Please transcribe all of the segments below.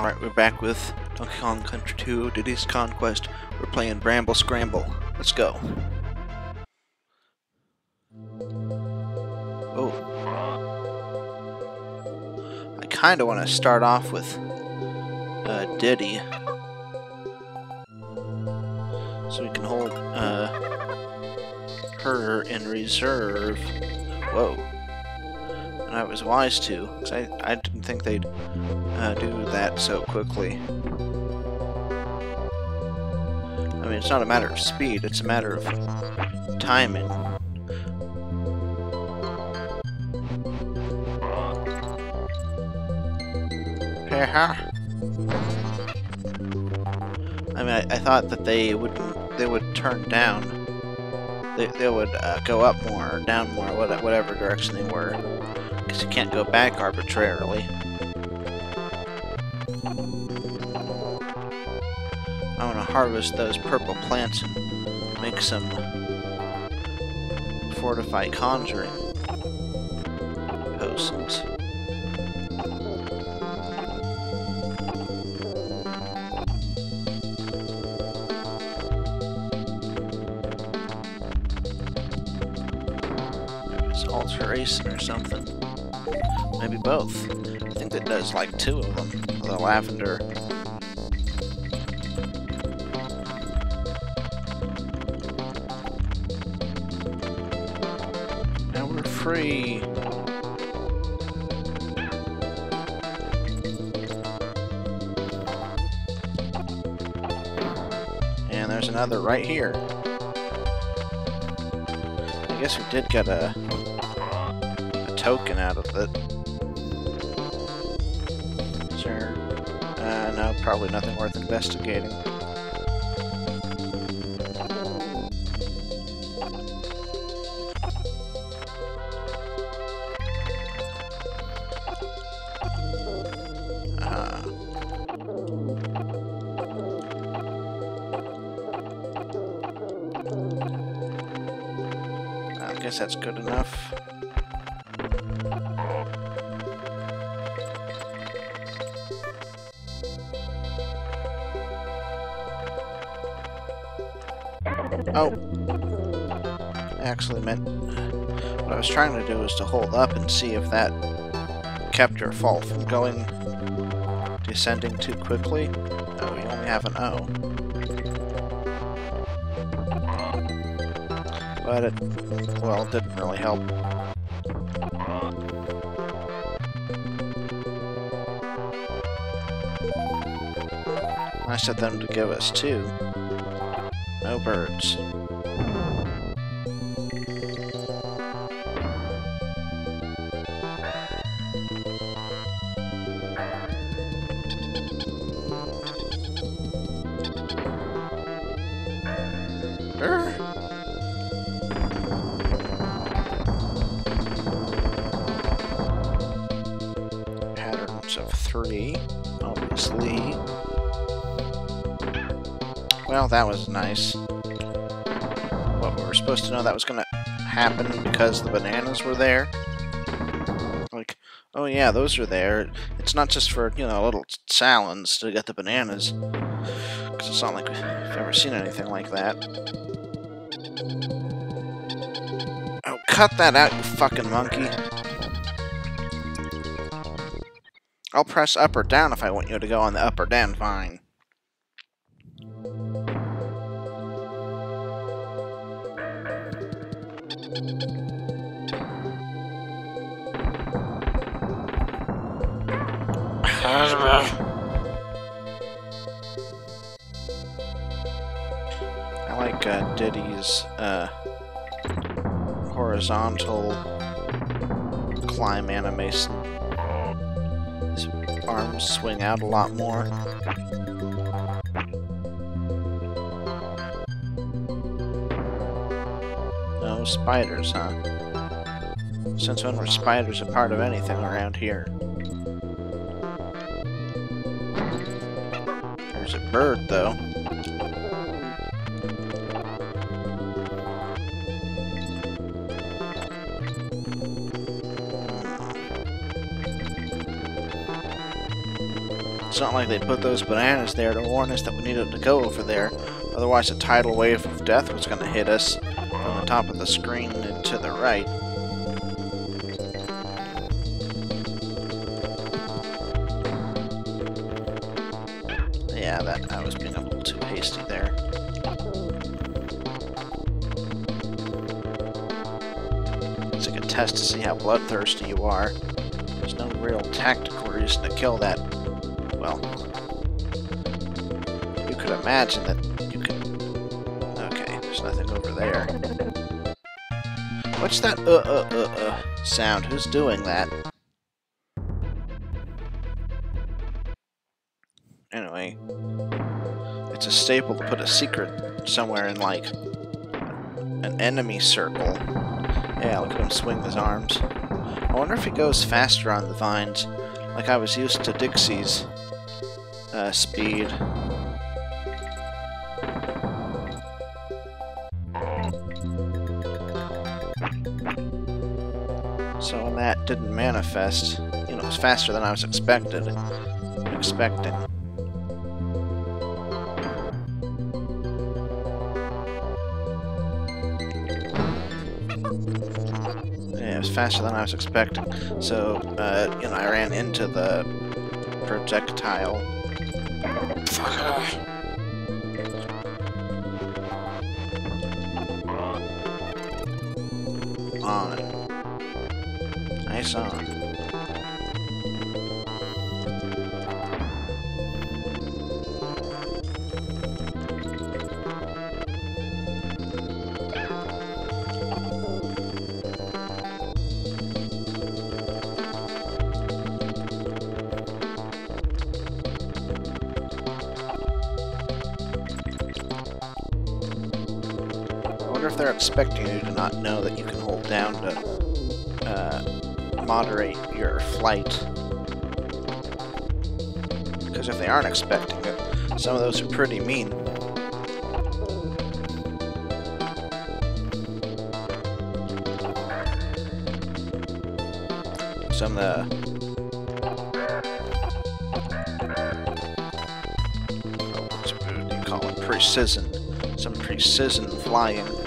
Alright, we're back with Donkey Kong Country 2 Diddy's Conquest. We're playing Bramble Scramble. Let's go. Oh. I kind of want to start off with uh, Diddy. So we can hold uh, her in reserve. Whoa. And I was wise to, because I, I didn't think they'd uh, do that so quickly. I mean, it's not a matter of speed, it's a matter of timing. I mean, I, I, thought that they would they would turn down. They, they would uh, go up more or down more, whatever direction they were. Because you can't go back arbitrarily. I want to harvest those purple plants and make some fortified conjuring potions. Does like two of them. The lavender Now we're free. And there's another right here. I guess we did get a, a token out of it. Probably nothing worth investigating. Ah. I guess that's good enough. I actually meant... What I was trying to do was to hold up and see if that kept your fall from going... descending too quickly. Oh, you only have an O. But it well, it didn't really help. Nice of them to give us two. No birds. That was nice. What, we were supposed to know that was going to happen because the bananas were there? Like, oh yeah, those are there. It's not just for, you know, little salons to get the bananas. Because it's not like we've ever seen anything like that. Oh, cut that out, you fucking monkey. I'll press up or down if I want you to go on the up or down, fine. I like uh, Diddy's uh, horizontal climb animation His arms swing out a lot more. Spiders, huh? Since when were spiders a part of anything around here? There's a bird, though. It's not like they put those bananas there to warn us that we needed to go over there. Otherwise, a tidal wave of death was going to hit us top of the screen and to the right. Yeah, that I was being a little too hasty there. It's like a test to see how bloodthirsty you are. There's no real tactical reason to kill that. Well, you could imagine that What's that uh uh uh uh sound? Who's doing that? Anyway, it's a staple to put a secret somewhere in like an enemy circle. Yeah, look at him swing his arms. I wonder if he goes faster on the vines, like I was used to Dixie's uh, speed. That didn't manifest, you know, it was faster than I was expected, expecting. Yeah, it was faster than I was expecting. So, uh, you know, I ran into the projectile. Nice. I wonder if they're expecting you to not know that you can hold down to moderate your flight. Because if they aren't expecting it, some of those are pretty mean. Some of the call it? Precision. Some precision flying.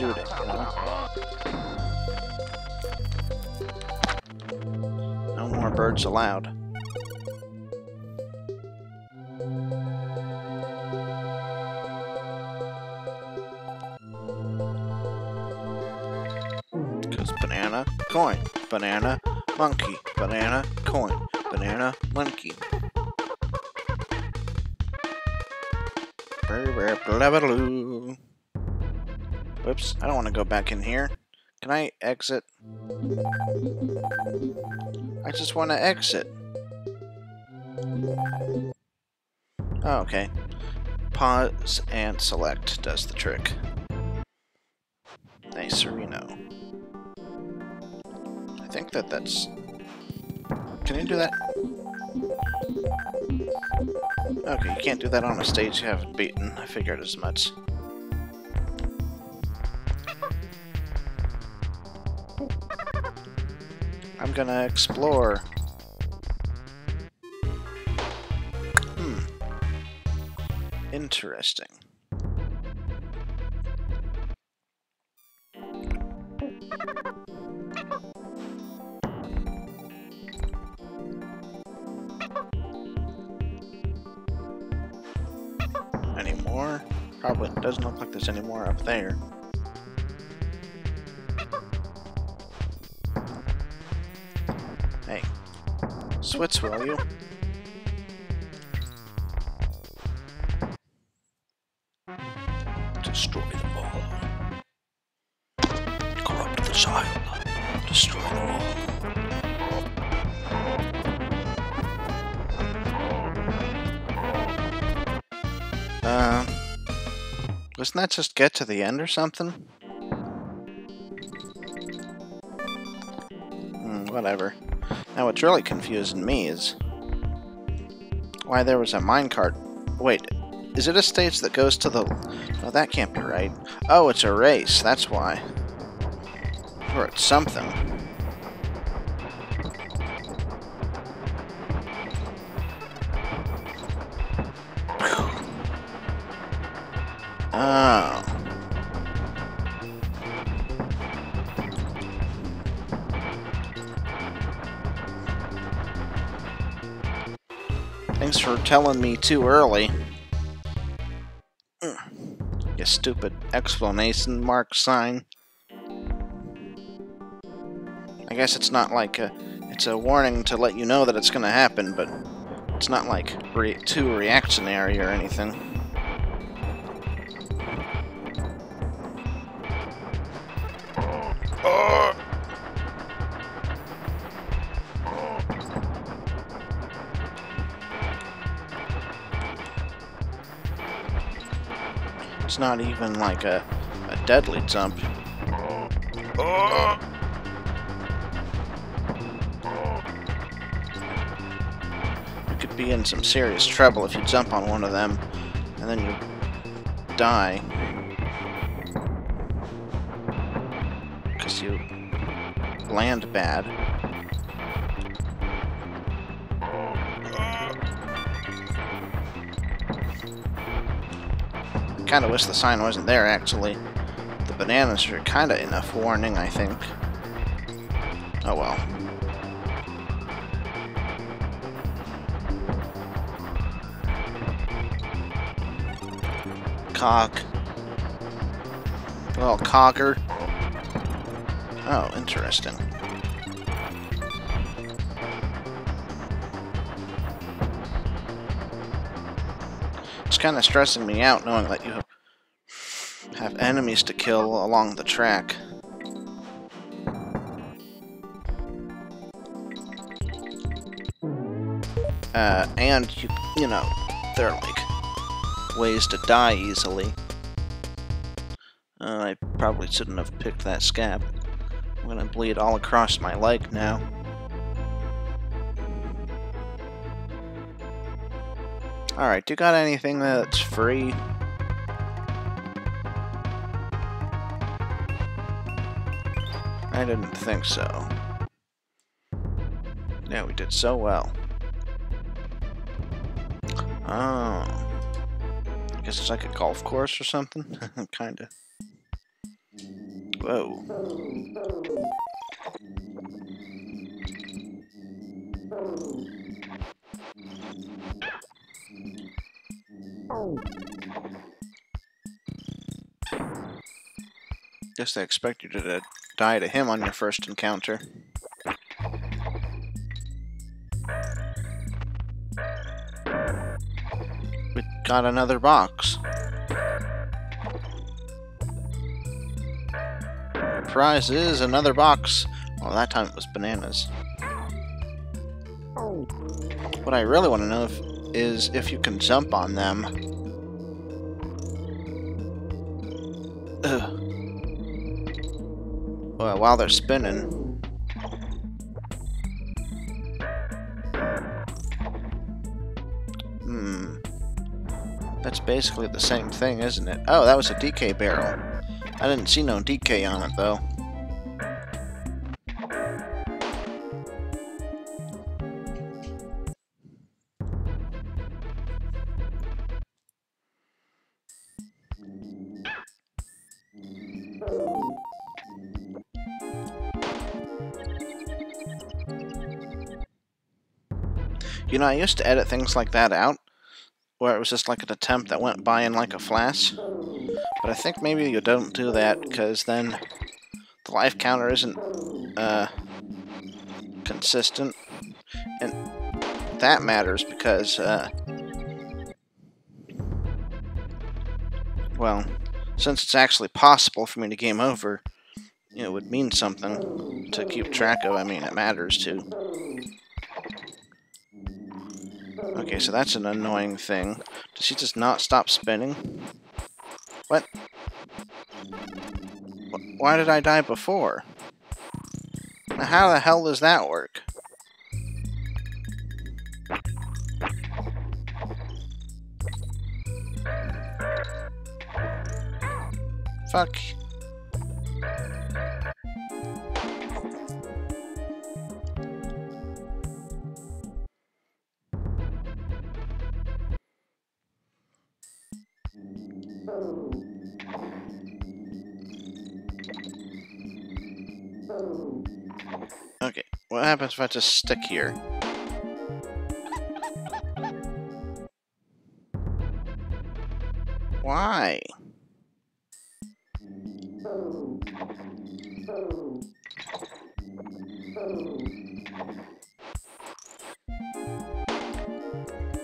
You know? No more birds allowed. Because banana, coin, banana, monkey, banana, coin, banana, monkey. Blah-blah-blah-blah-blah. Whoops, I don't want to go back in here. Can I exit? I just want to exit. Oh, okay. Pause and select does the trick. Nice, Sereno. I think that that's... Can you do that? Okay, you can't do that on a stage you haven't beaten. I figured as much. Gonna explore. Hmm. Interesting. Any more? Probably doesn't look like there's any more up there. Switch, will you? Destroy them all. Corrupt the child. Destroy them all. Um, doesn't that just get to the end or something? Hmm, whatever. Now what's really confusing me is why there was a minecart. Wait, Is it a stage that goes to the... Oh, that can't be right. Oh, it's a race. That's why. Or it's something. Oh. For telling me too early. Mm. You stupid explanation mark sign. I guess it's not like a... It's a warning to let you know that it's gonna happen, but it's not like re too reactionary or anything. It's not even like a, a deadly jump. You could be in some serious trouble if you jump on one of them and then you die. Because you land bad. Kind of wish the sign wasn't there, actually. The bananas are kind of enough warning, I think. Oh well. Cock. Little cocker. Oh, interesting. It's kind of stressing me out knowing that you have enemies to kill along the track. Uh, and, you, you know, there are, like, ways to die easily. Uh, I probably shouldn't have picked that scab. I'm gonna bleed all across my leg now. Alright, do you got anything that's free? I didn't think so. Yeah, we did so well. Oh. I guess it's like a golf course or something? Kinda. Whoa. Guess they expect you to die to him on your first encounter. We got another box. Prize is another box. Well, that time it was bananas. What I really want to know if, is if you can jump on them. Well, while they're spinning. Hmm. That's basically the same thing, isn't it? Oh, that was a DK barrel. I didn't see no DK on it, though. You know, I used to edit things like that out, where it was just like an attempt that went by in like a flash. But I think maybe you don't do that, because then the life counter isn't uh, consistent. And that matters because, uh, well, since it's actually possible for me to game over, you know, it would mean something to keep track of. I mean, it matters too. Okay, so that's an annoying thing. Does she just not stop spinning? What? Why did I die before? Now how the hell does that work? Fuck. Happens if I just stick here? Why?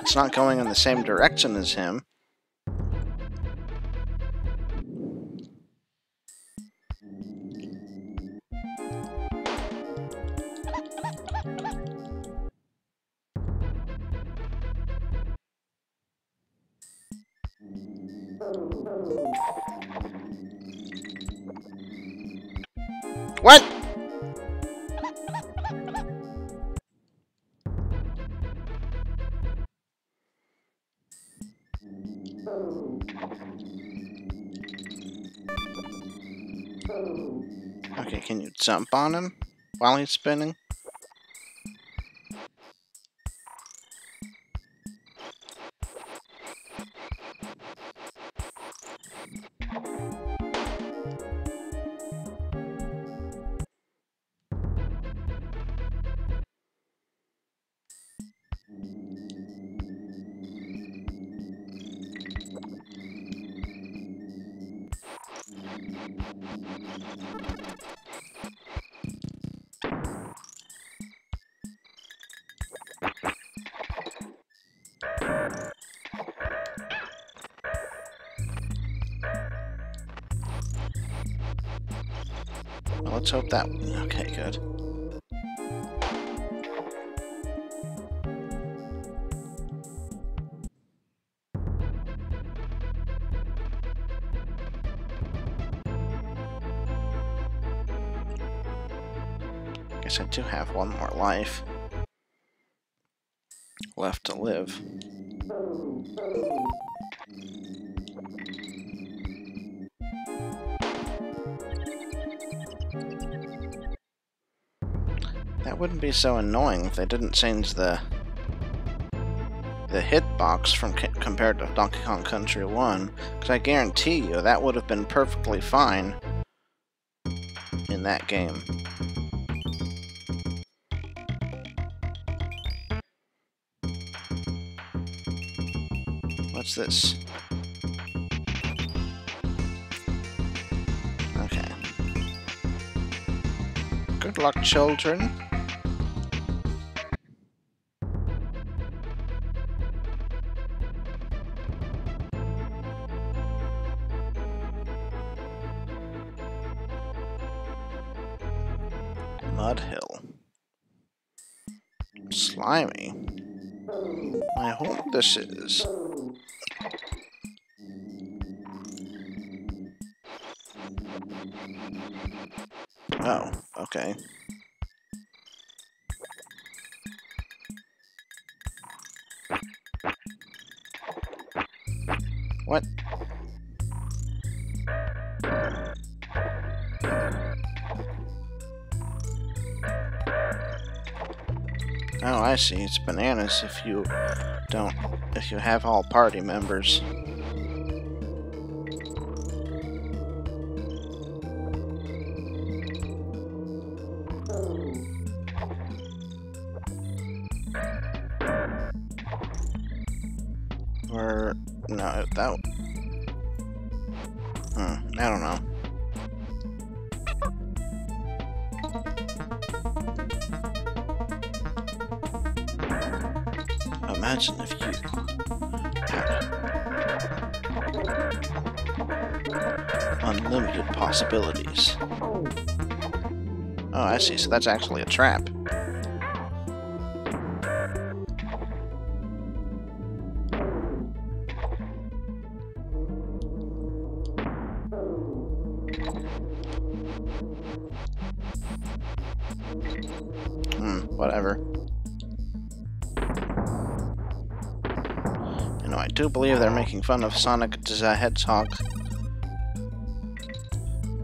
It's not going in the same direction as him. Jump on him while he's spinning? Let's hope that... Okay, good. Guess I do have one more life left to live. That wouldn't be so annoying if they didn't change the the hitbox from compared to Donkey Kong Country 1, because I guarantee you that would have been perfectly fine in that game. What's this? Okay. Good luck, children. Slimy. I hope this is. Oh, okay. What? I see. It's bananas if you don't, if you have all party members. Imagine if you had unlimited possibilities. Oh, I see. So that's actually a trap. Believe they're making fun of Sonic the Hedgehog.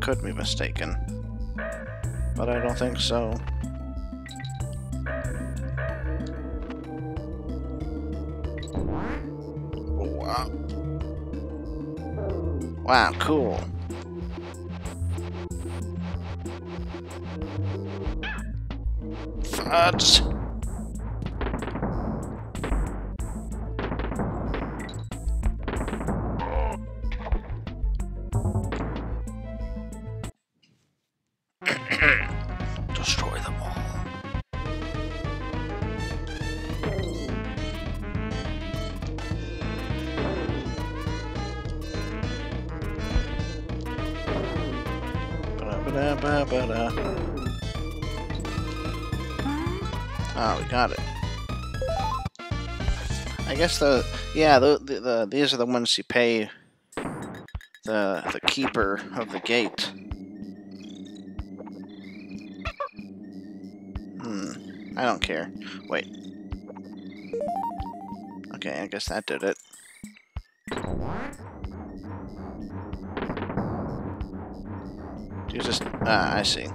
could be mistaken. But I don't think so. Wow. Wow, cool. Fudge. I guess the yeah the, the the these are the ones you pay the the keeper of the gate. Hmm. I don't care. Wait. Okay, I guess that did it. You just ah, I see.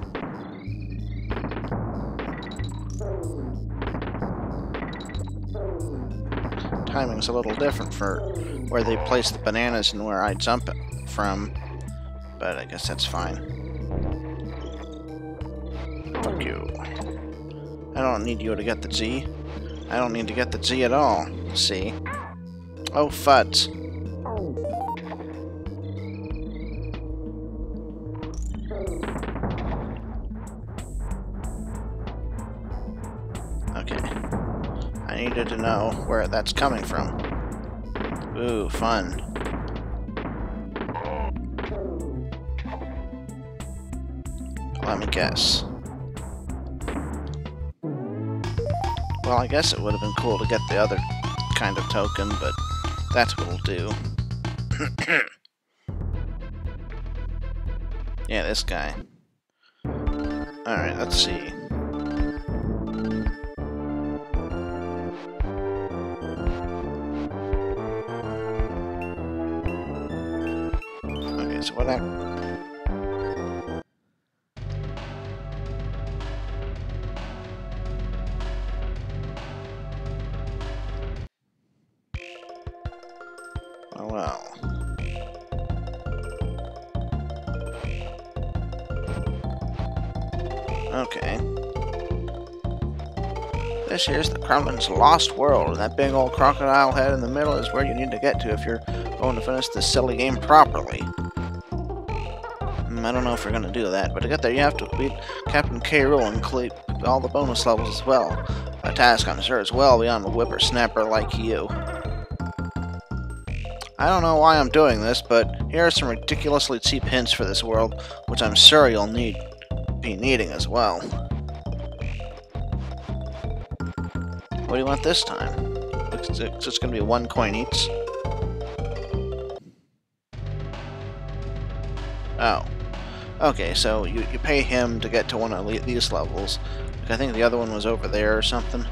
Timing's a little different for where they place the bananas and where I jump from, but I guess that's fine. Fuck you. I don't need you to get the Z. I don't need to get the Z at all. See? Oh, fuds. Know where that's coming from. Ooh, fun. Let me guess. Well, I guess it would have been cool to get the other kind of token, but that's what'll do. yeah, this guy. Alright, let's see. Oh well. Okay. This here's the Kremlings' Lost World, and that big old crocodile head in the middle is where you need to get to if you're going to finish this silly game properly. I don't know if we're going to do that, but to get there you have to beat Captain K. Rool and complete all the bonus levels as well. A task I'm sure is well beyond a whippersnapper like you. I don't know why I'm doing this, but here are some ridiculously cheap hints for this world, which I'm sure you'll need be needing as well. What do you want this time? Looks It's, it's to be one coin each. Oh. Okay, so you, you pay him to get to one of these levels. I think the other one was over there or something.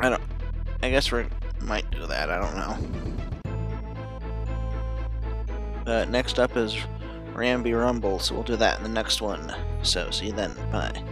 I don't... I guess we might do that, I don't know. Uh, next up is Rambi Rumble, so we'll do that in the next one. So, see you then. Bye.